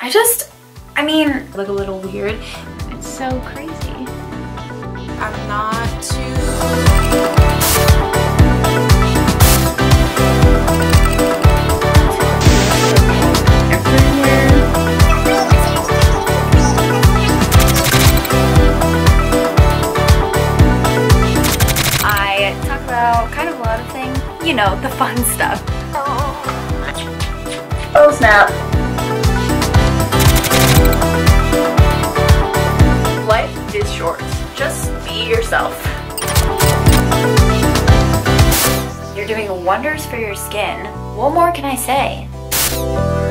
I just, I mean, look a little weird. It's so crazy. I'm not too. I talk about kind of a lot of things. You know, the fun stuff. Oh, oh snap. Life is short. Just be yourself. You're doing wonders for your skin. What more can I say?